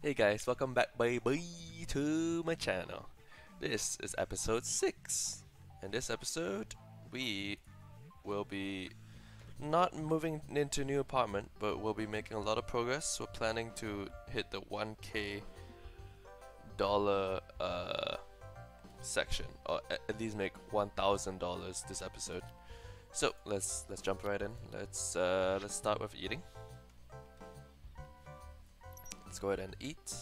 Hey guys, welcome back baby to my channel. This is episode 6. In this episode, we will be not moving into a new apartment, but we'll be making a lot of progress. We're planning to hit the 1k dollar uh, section, or at least make $1,000 this episode. So let's let's jump right in. Let's uh, let's start with eating. Let's go ahead and eat.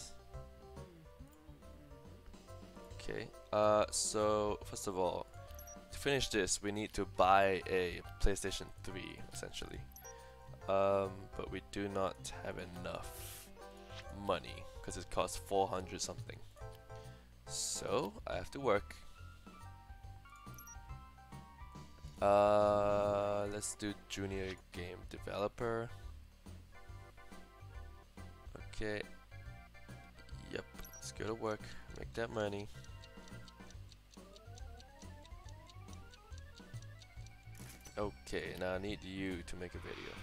Okay. Uh, so first of all, to finish this, we need to buy a PlayStation 3, essentially. Um, but we do not have enough money because it costs 400 something. So I have to work. Uh, let's do junior game developer. Okay. Yep. Let's go to work. Make that money. Okay, now I need you to make a video.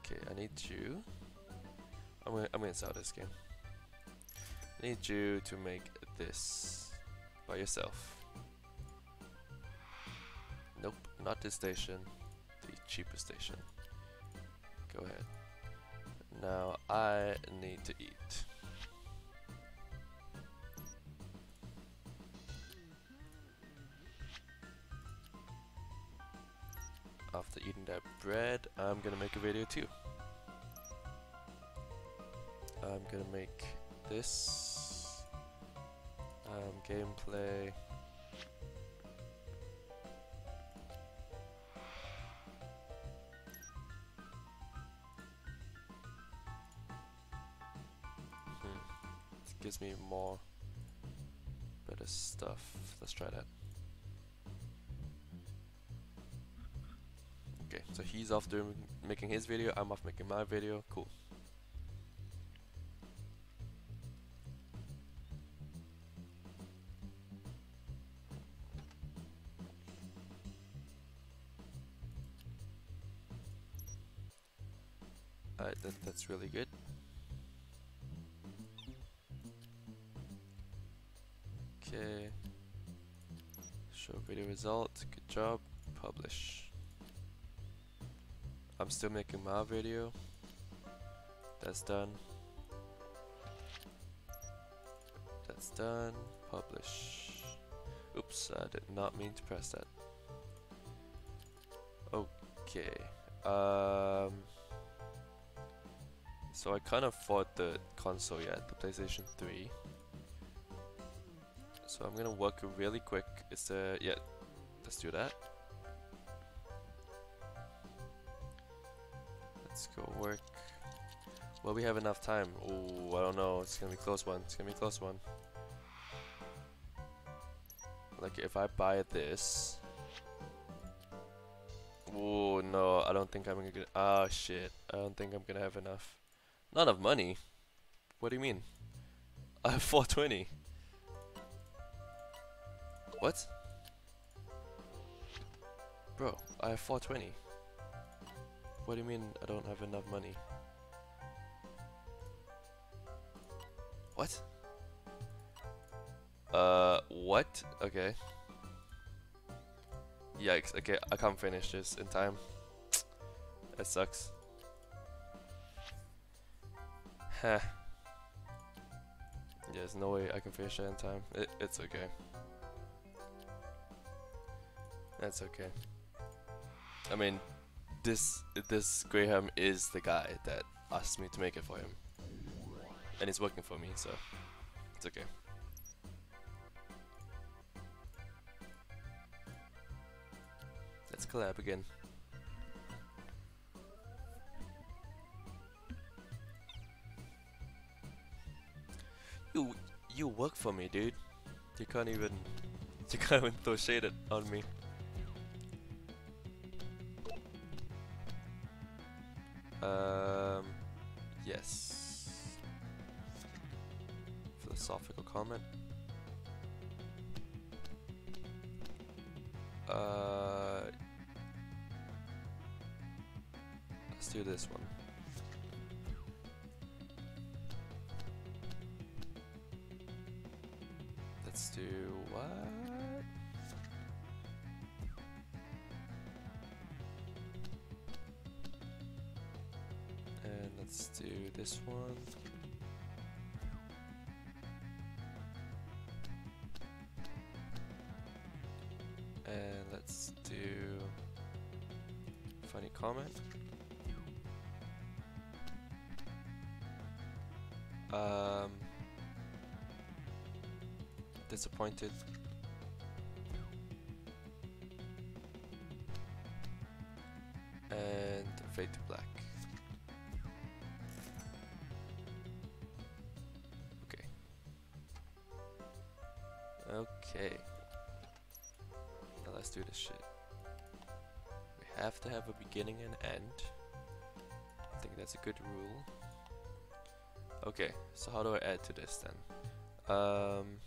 Okay, I need you. I'm gonna, I'm gonna sell this game. I need you to make this by yourself. Nope, not this station. The cheaper station. Go ahead. Now I need to eat. After eating that bread, I'm gonna make a video too. I'm gonna make this um, gameplay. Gives me more better stuff. Let's try that. Okay, so he's off doing making his video, I'm off making my video. Cool. Alright, that, that's really good. Result. Good job. Publish. I'm still making my video. That's done. That's done. Publish. Oops, I did not mean to press that. Okay. Um. So I can't afford the console yet, the PlayStation 3. So I'm gonna work really quick. It's uh yeah, let's do that. Let's go work. Well, we have enough time. Oh, I don't know. It's gonna be close one. It's gonna be close one. Like if I buy this. Oh no, I don't think I'm gonna. Ah shit, I don't think I'm gonna have enough. Not enough money. What do you mean? I have 420. What? Bro, I have 420. What do you mean I don't have enough money? What? Uh, what? Okay. Yikes, okay, I can't finish this in time. That sucks. Heh. There's no way I can finish it in time. It, it's okay. That's okay. I mean, this this Graham is the guy that asked me to make it for him, and it's working for me, so it's okay. Let's collab again. You you work for me, dude. You can't even you can't even throw shade on me. Let's do this one. And let's do funny comment. Um, disappointed. Okay. Now let's do this shit. We have to have a beginning and end. I think that's a good rule. Okay, so how do I add to this then? Um,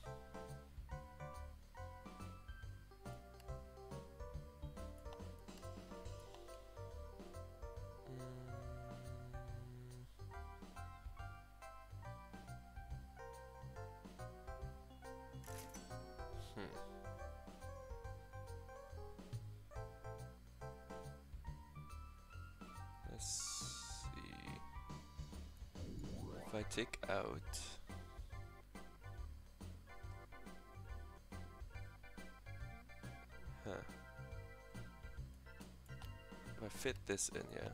If I take out Huh. If I fit this in, yeah.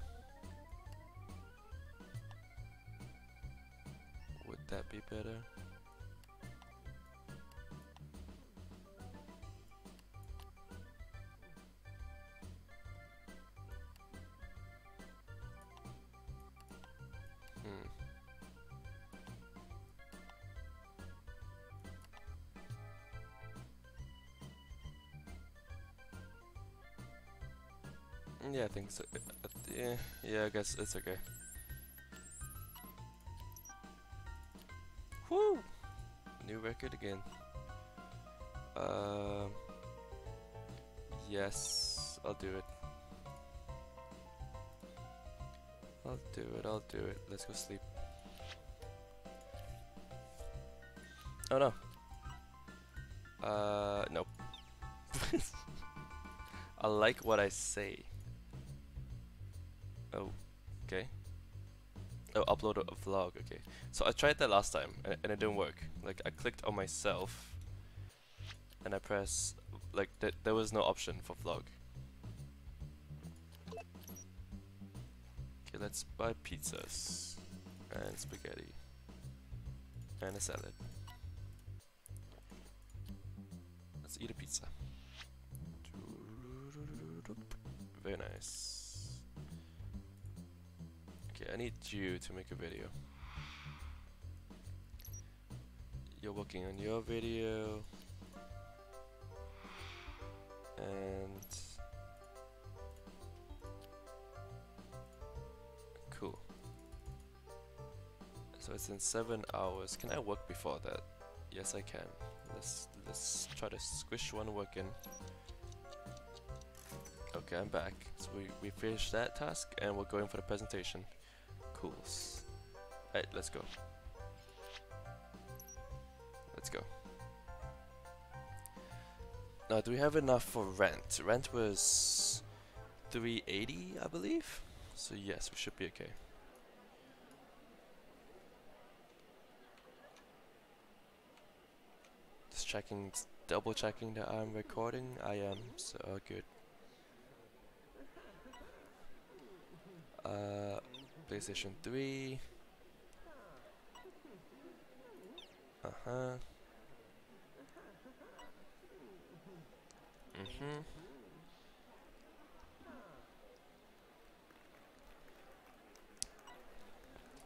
Would that be better? So. Uh, uh, Yeah, yeah, I guess it's okay. Woo! New record again. Um. yes, I'll do it. I'll do it, I'll do it. Let's go sleep. Oh no. Uh, nope. I like what I say. Oh, okay. Oh, upload a vlog, okay. So I tried that last time and, and it didn't work. Like I clicked on myself and I press like th there was no option for vlog. Okay, let's buy pizzas and spaghetti and a salad. Let's eat a pizza. Very nice. Okay, I need you to make a video. You're working on your video. And cool. So it's in seven hours. Can I work before that? Yes, I can. Let's let's try to squish one work in. Okay, I'm back. So we we finished that task and we're going for the presentation. Cool. Alright, let's go. Let's go. Now, do we have enough for rent? Rent was 380, I believe. So yes, we should be okay. Just checking, double checking that I'm recording. I am, so good. Uh, PlayStation 3. Uh huh. Mhm.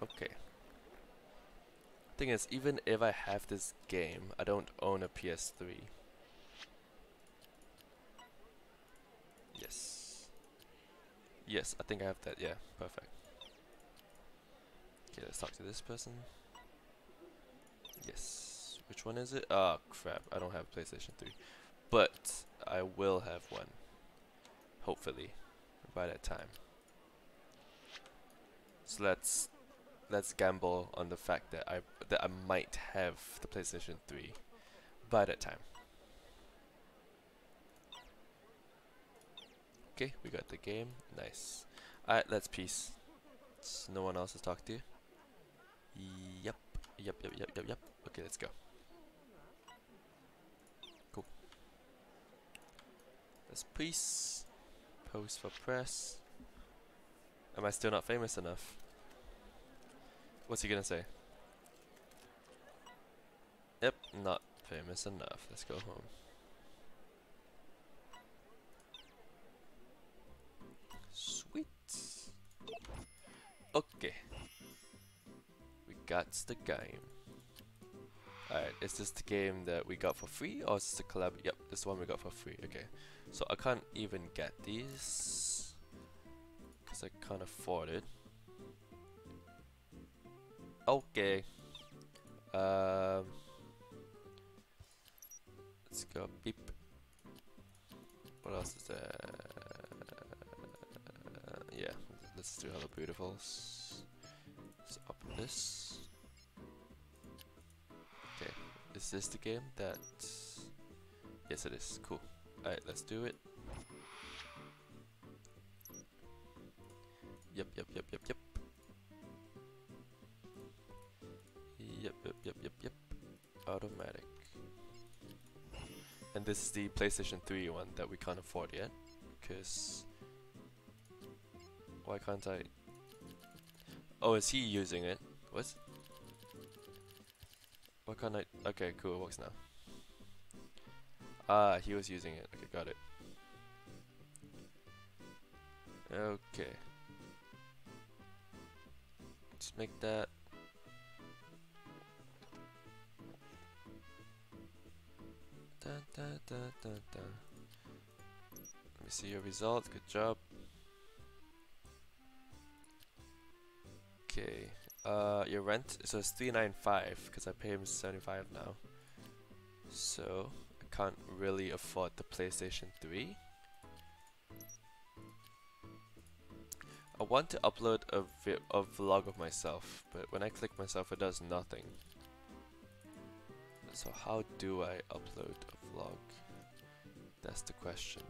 Okay. Thing is, even if I have this game, I don't own a PS3. Yes. Yes, I think I have that. Yeah, perfect. Okay, let's talk to this person. Yes. Which one is it? Ah, crap. I don't have PlayStation 3. But I will have one. Hopefully. By that time. So let's let's gamble on the fact that I that I might have the PlayStation 3 by that time. Okay, we got the game. Nice. Alright, let's peace. It's no one else to talk to. Yep. Yep, yep, yep, yep, yep. Okay, let's go. Cool. Let's peace. Post for press. Am I still not famous enough? What's he gonna say? Yep, not famous enough. Let's go home. Sweet. Okay. Got the game. Alright, is this the game that we got for free or is this the collab? Yep, this one we got for free. Okay. So I can't even get these because I can't afford it. Okay. Um, let's go beep. What else is there? Uh, yeah, let's do Hello Beautifuls. Let's up this. Is this the game that? Yes, it is. Cool. Alright, let's do it. Yep, yep, yep, yep, yep. Yep, yep, yep, yep, yep. Automatic. And this is the PlayStation 3 one that we can't afford yet. Because... Why can't I... Oh, is he using it? What? Why can't I... Okay, cool, it works now. Ah, he was using it. Okay, got it. Okay. Let's make that Da, da, da. Let me see your result. Good job. Okay. Uh, your rent. So it's three nine five because I pay him seventy five now. So I can't really afford the PlayStation Three. I want to upload a, a vlog of myself, but when I click myself, it does nothing. So how do I upload a vlog? That's the question.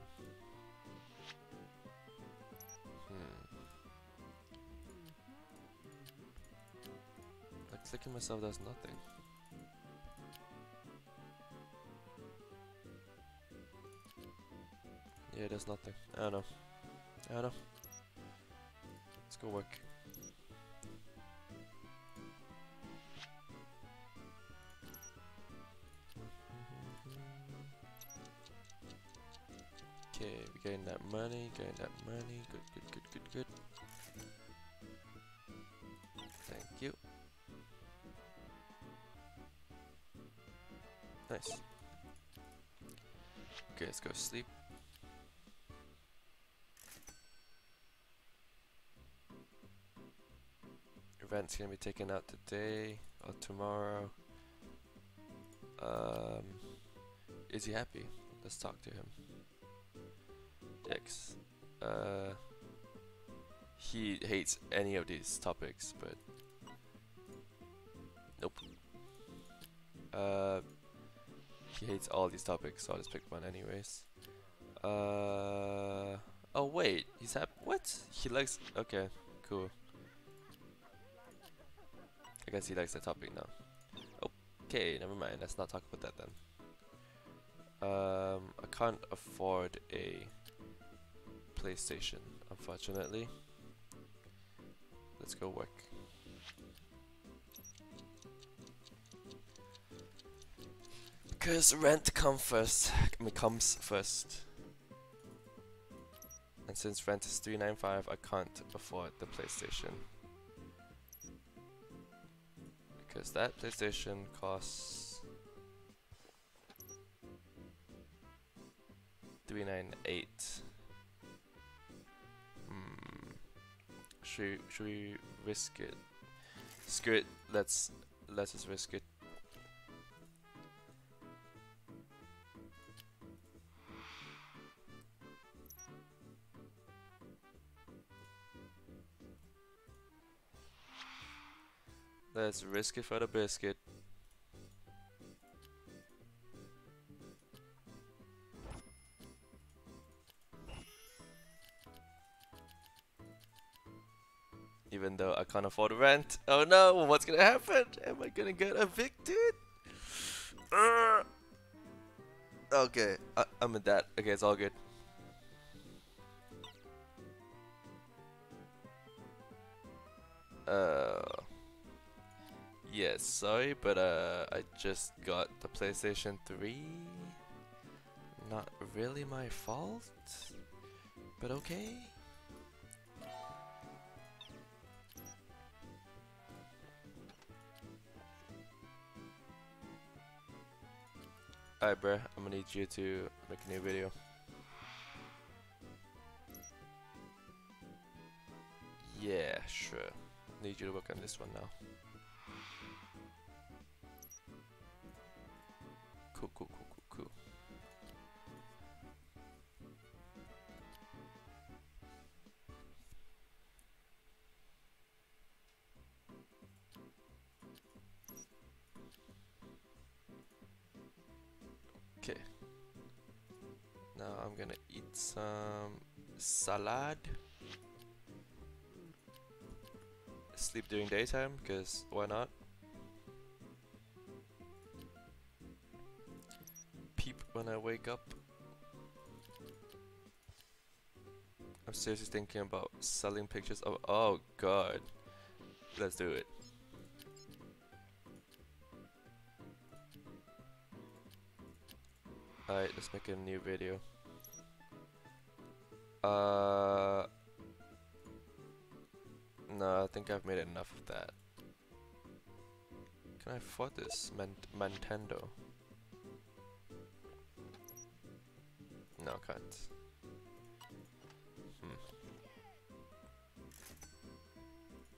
Clicking myself does nothing. Yeah, there's nothing. I don't know. I don't know. Let's go work. Okay, we're getting that money, getting that money. Good, good, good, good, good. Thank you. Nice. Okay, let's go sleep. Event's gonna be taken out today or tomorrow. Um, is he happy? Let's talk to him. X. Uh, he hates any of these topics, but nope. Uh, he hates all these topics, so I'll just pick one anyways. Uh, oh wait, he's happy. What? He likes. Okay, cool. I guess he likes the topic now. Okay, never mind. Let's not talk about that then. Um, I can't afford a PlayStation, unfortunately. Let's go work. Because rent comes first. I mean, comes first. And since rent is 395, I can't afford the PlayStation. Because that PlayStation costs 398. Hmm. Should should we risk it? Screw it. Let's let's just risk it. let's risk it for the biscuit. Even though I can't afford rent. Oh no, what's gonna happen? Am I gonna get evicted? Uh, okay, I I'm in that. Okay, it's all good. Uh, yes, sorry, but uh, I just got the PlayStation 3. Not really my fault, but okay. Alright, bruh, I'm gonna need you to make a new video. Yeah, sure. Need you to work on this one now. Salad. Sleep during daytime, because why not? Peep when I wake up. I'm seriously thinking about selling pictures of- oh god. Let's do it. Alright, let's make a new video. Uh, no, I think I've made enough of that. Can I afford this? Nintendo. No, can't. Hmm.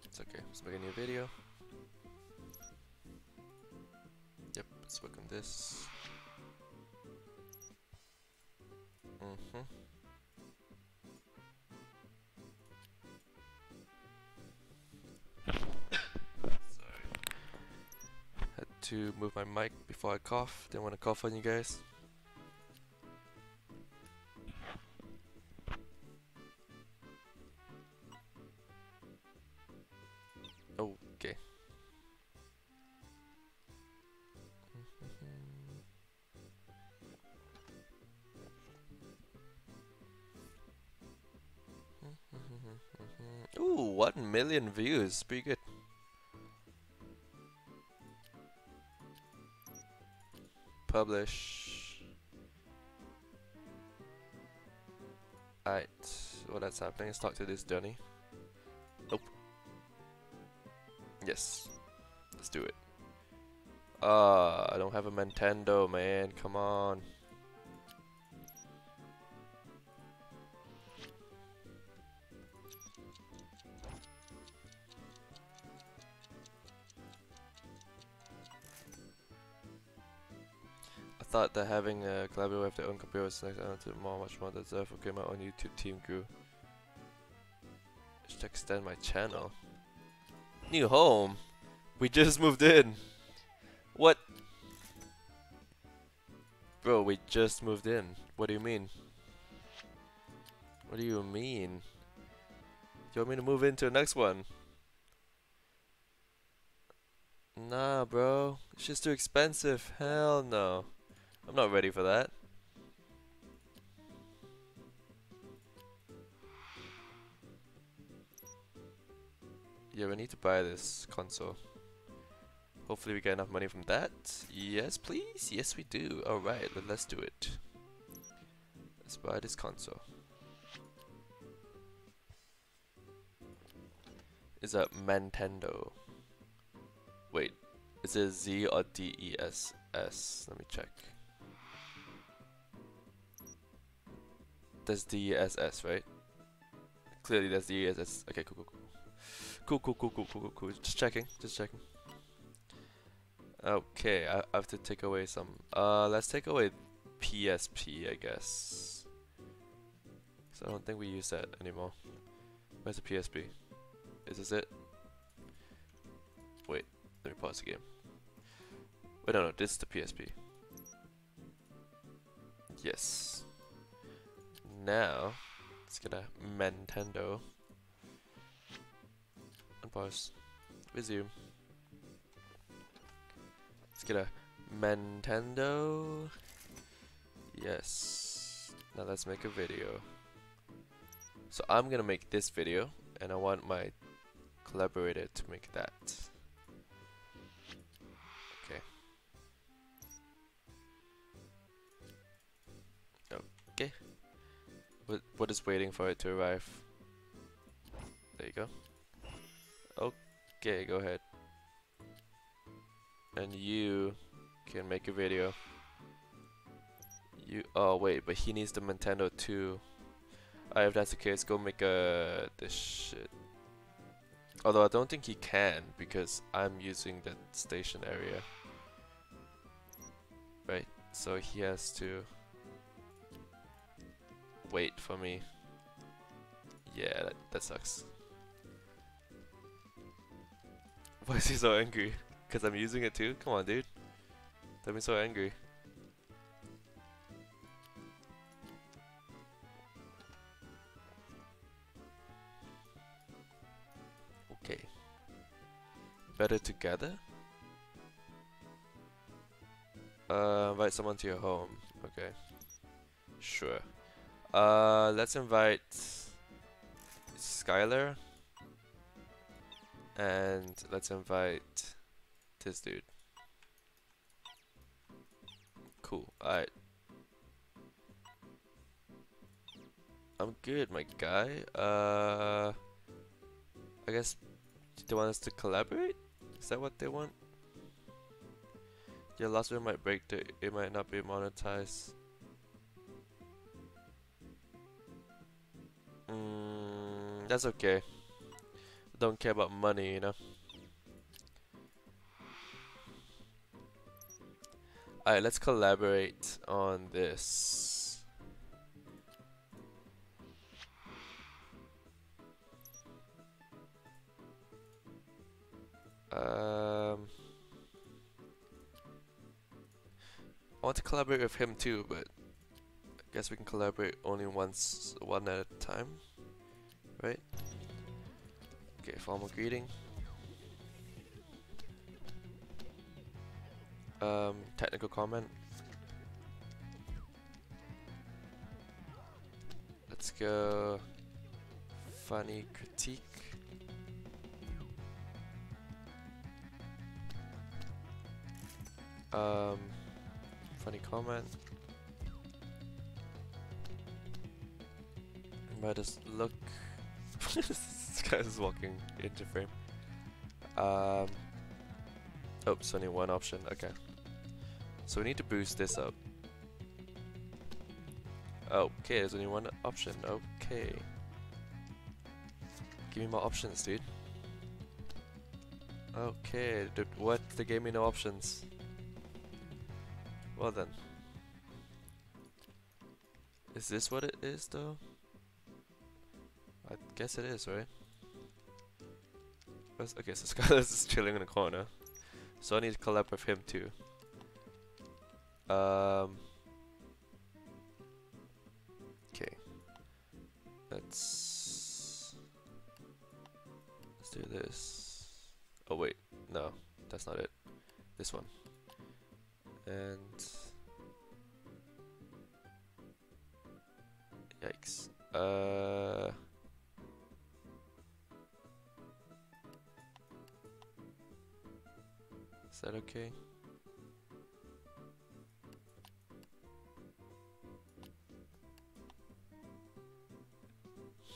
It's okay. Let's make a new video. Yep, let's work on this. Mm-hmm. To move my mic before I cough. Didn't want to cough on you guys. Okay. Ooh, one million views. Pretty good. Publish. Alright, well that's happening. Let's talk to this Johnny. Nope. Yes. Let's do it. Ah, I don't have a Nintendo, man. Come on. Thought that having a collaborator with their own computer was next to more, much more deserve. Okay, my own YouTube team grew. Just extend my channel. New home. We just moved in. What? Bro, we just moved in. What do you mean? What do you mean? You want me to move into the next one? Nah, bro. It's just too expensive. Hell no. I'm not ready for that. Yeah, we need to buy this console. Hopefully we get enough money from that. Yes, please. Yes, we do. Alright, let's do it. Let's buy this console. Is that Nintendo? Wait, is it Z or D E S S? Let me check. That's the D E S S, right? Clearly that's D E S S. Okay, cool, cool, cool. Cool, cool, cool, cool, cool, cool, cool. Just checking, just checking. Okay, I, I have to take away some. Uh, let's take away PSP, I guess. So I don't think we use that anymore. Where's the PSP? Is this it? Wait, let me pause the game. Wait, no, no, this is the PSP. Yes. Now, let's get a Nintendo. pause. Resume. Let's get a Nintendo. Yes. Now let's make a video. So I'm gonna make this video and I want my collaborator to make that. What is waiting for it to arrive? There you go. Okay, go ahead. And you can make a video. You oh wait, but he needs the Nintendo too. Alright, if that's the case, go make a this shit. Although I don't think he can because I'm using the station area. Right, so he has to wait for me. Yeah, that, that sucks. Why is he so angry? Because I'm using it too? Come on, dude. Don't be so angry. Okay. Better together? Uh, invite someone to your home. Okay. Sure. Uh, let's invite Skylar. And let's invite this dude. Cool. Alright. I'm good, my guy. Uh, I guess they want us to collaborate? Is that what they want? Your last one might break, the, it might not be monetized. Mm, that's okay. Don't care about money, you know. Alright, let's collaborate on this. Um, I want to collaborate with him too, but guess we can collaborate only once, one at a time, right? Okay, formal greeting. Um, technical comment. Let's go. Funny critique. Um, funny comment. Might just look. this guy is walking into frame. Um. Oops, only one option. Okay. So we need to boost this up. Okay, there's only one option. Okay. Give me more options, dude. Okay, dude, what? They gave me no options. Well then. Is this what it is, though? I guess it is, right? Okay, so Skylar's just chilling in the corner. So I need to collab with him too. Um. Okay. Let's let's do this. Oh wait, no, that's not it. This one. Okay?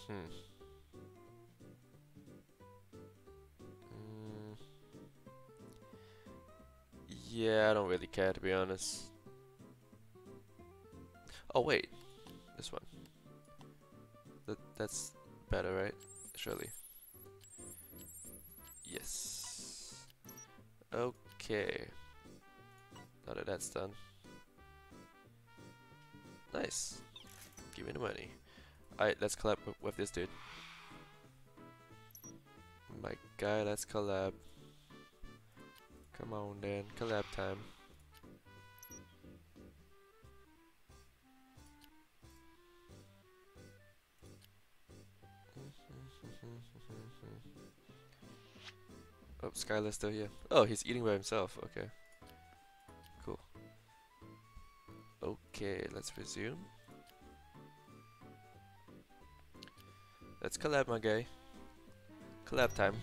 Hmm. Mm. Yeah, I don't really care to be honest. Oh wait, this one. That that's better, right? Surely. Yes. Okay. Now that that's done. Nice. Give me the money. Alright, let's collab with this dude. My guy, let's collab. Come on then, collab time. Oh, Skylar's still here. Oh, he's eating by himself. Okay. Cool. Okay, let's resume. Let's collab, my guy. Collab time.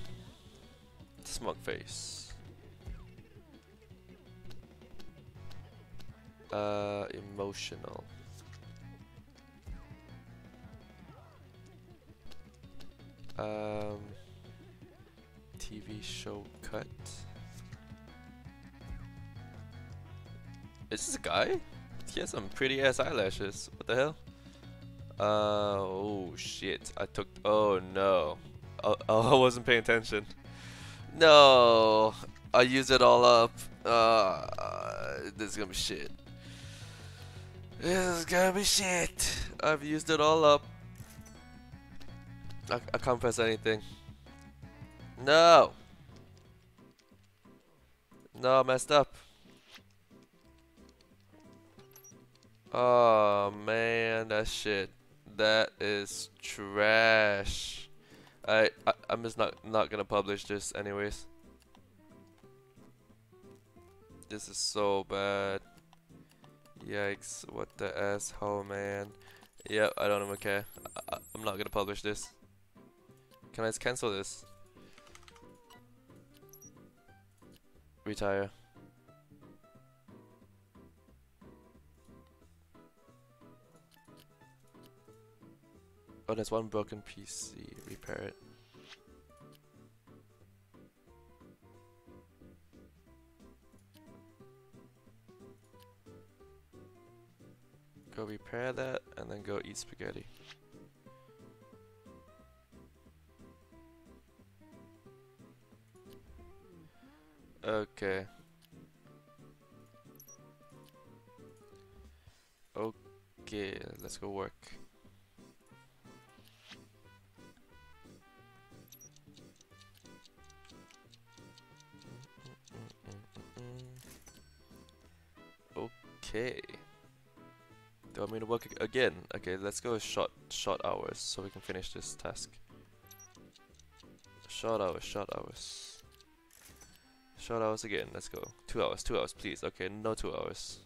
Smug face. Uh, emotional. Um, TV show cut. Is this a guy? He has some pretty ass eyelashes. What the hell? Uh, oh shit. I took. Oh no. Oh, I wasn't paying attention. No. I used it all up. Uh, this is gonna be shit. This is gonna be shit. I've used it all up. I, I can't press anything. No! No, I messed up. Oh man, that shit. That is trash. I, I I'm just not not gonna publish this anyways. This is so bad. Yikes! What the asshole, man. Yep, I don't even care. I, I'm not gonna publish this. Can I just cancel this? Retire. Oh, there's one broken PC. Repair it. Go repair that and then go eat spaghetti. Okay. Okay, let's go work. Okay. Do I mean to work again? Okay, let's go short short hours so we can finish this task. Short hours, short hours. Short hours again, let's go. Two hours, two hours, please. Okay, no two hours.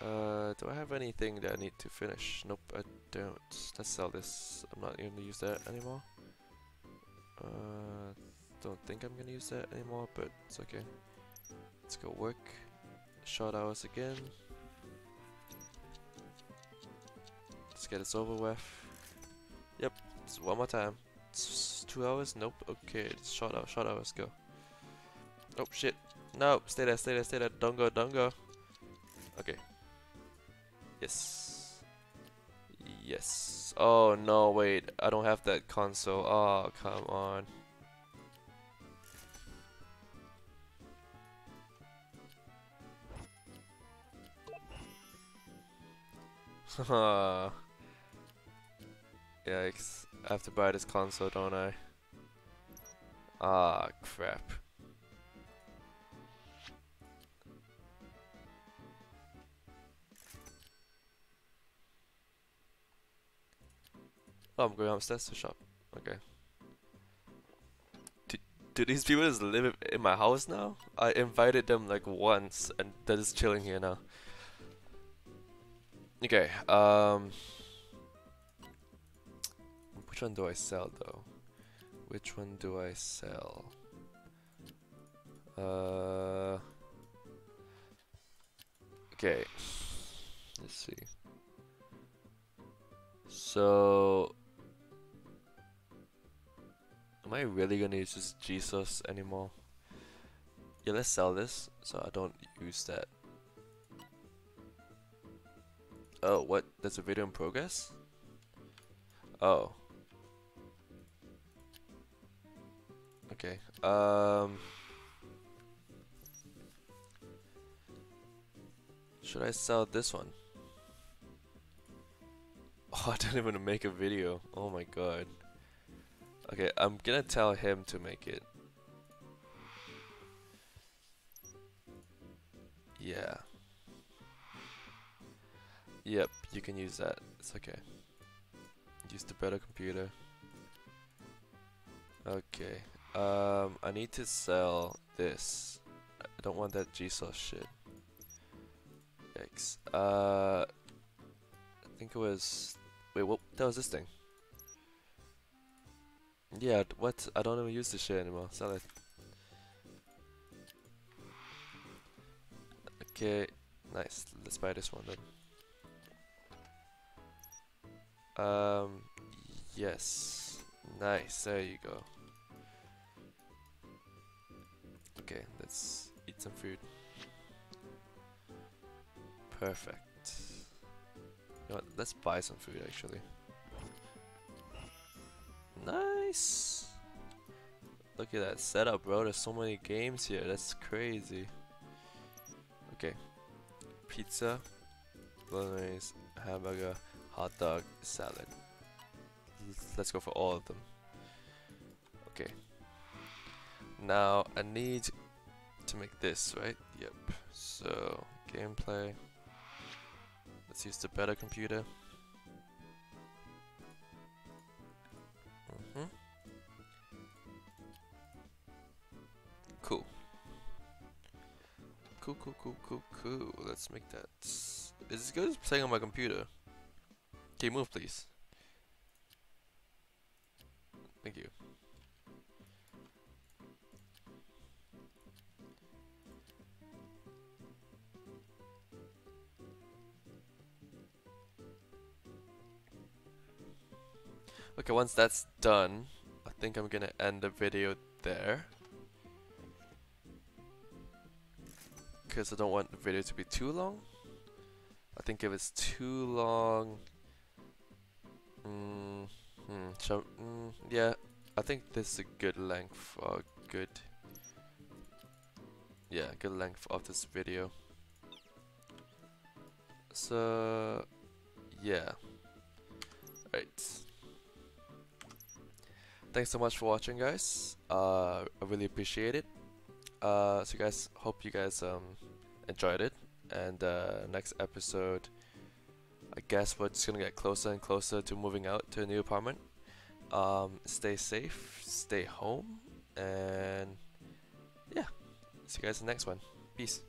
Uh, do I have anything that I need to finish? Nope, I don't. Let's sell this. I'm not going to use that anymore. Uh, don't think I'm going to use that anymore, but it's okay. Let's go work. Short hours again. Let's get this over with. Yep, it's one more time. It's two hours? Nope. Okay, it's short hour, short hours, go. Oh shit. No, stay there, stay there, stay there. Don't go, don't go. Okay. Yes. Yes. Oh no, wait. I don't have that console. Oh, come on. Haha. Yikes. I have to buy this console, don't I? Ah, crap. Oh, I'm going upstairs to shop. Okay. Do, do these people just live in my house now? I invited them like once and they're just chilling here now. Okay, um... One do I sell though? Which one do I sell? Uh, okay, let's see. So, am I really gonna use this Jesus anymore? Yeah, let's sell this so I don't use that. Oh, what? There's a video in progress? Oh. Okay. Um. Should I sell this one? Oh, I didn't even make a video. Oh my god. Okay, I'm gonna tell him to make it. Yeah. Yep, you can use that. It's okay. Use the better computer. Okay. Um, I need to sell this. I don't want that GSOS shit. Yikes. Uh, I think it was. Wait, what? That was this thing. Yeah, what? I don't even use this shit anymore. Sell it. Okay, nice. Let's buy this one then. Um, yes. Nice, there you go. Okay, let's eat some food. Perfect. You know let's buy some food actually. Nice! Look at that setup, bro. There's so many games here. That's crazy. Okay. Pizza, bolognese, hamburger, hot dog, salad. Let's go for all of them. Now I need to make this, right? Yep. So gameplay. Let's use the better computer. Mhm. Cool. Cool, cool, cool, cool, cool. Let's make that. Is this good as playing on my computer? Can you move, please? Thank you. Okay, once that's done, I think I'm gonna end the video there. Because I don't want the video to be too long. I think if it's too long... Mm, shall, mm, yeah, I think this is a good length, or good... Yeah, good length of this video. So, yeah. Right. Thanks so much for watching, guys. Uh, I really appreciate it. Uh, so, guys, hope you guys um enjoyed it. And uh, next episode, I guess we're just gonna get closer and closer to moving out to a new apartment. Um, stay safe, stay home, and yeah. See you guys in the next one. Peace.